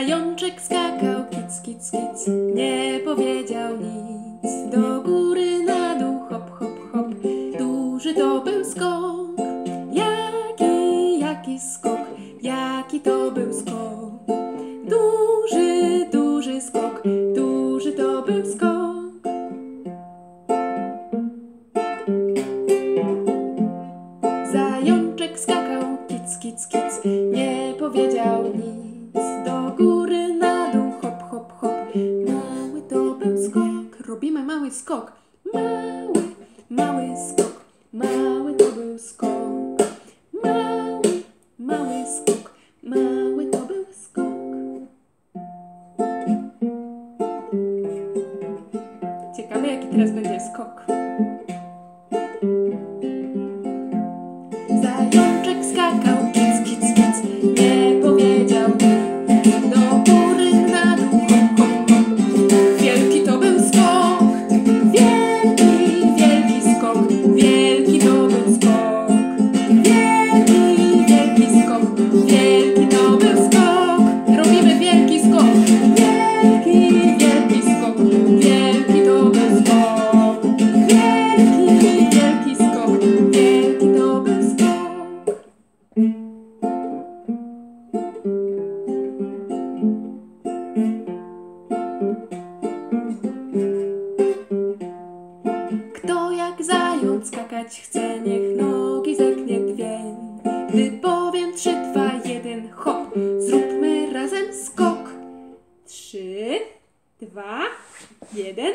Zajączek skakał kic, kic, kic, nie powiedział nic. Do góry na dół hop, hop, hop, duży to był skok. Jaki, jaki skok, jaki to był skok. Duży, duży skok, duży to był skok. Zajączek skakał kic, kic, kic, nie powiedział nic. Mały skok. Mały, mały skok, mały to był skok. Mały, mały skok, mały to był skok. Ciekawe, jaki teraz będzie skok. Zajączek skakał, skakać chcę, niech nogi zegnie dwie. Gdy powiem trzy, dwa, jeden, hop, zróbmy razem skok. Trzy, dwa, jeden.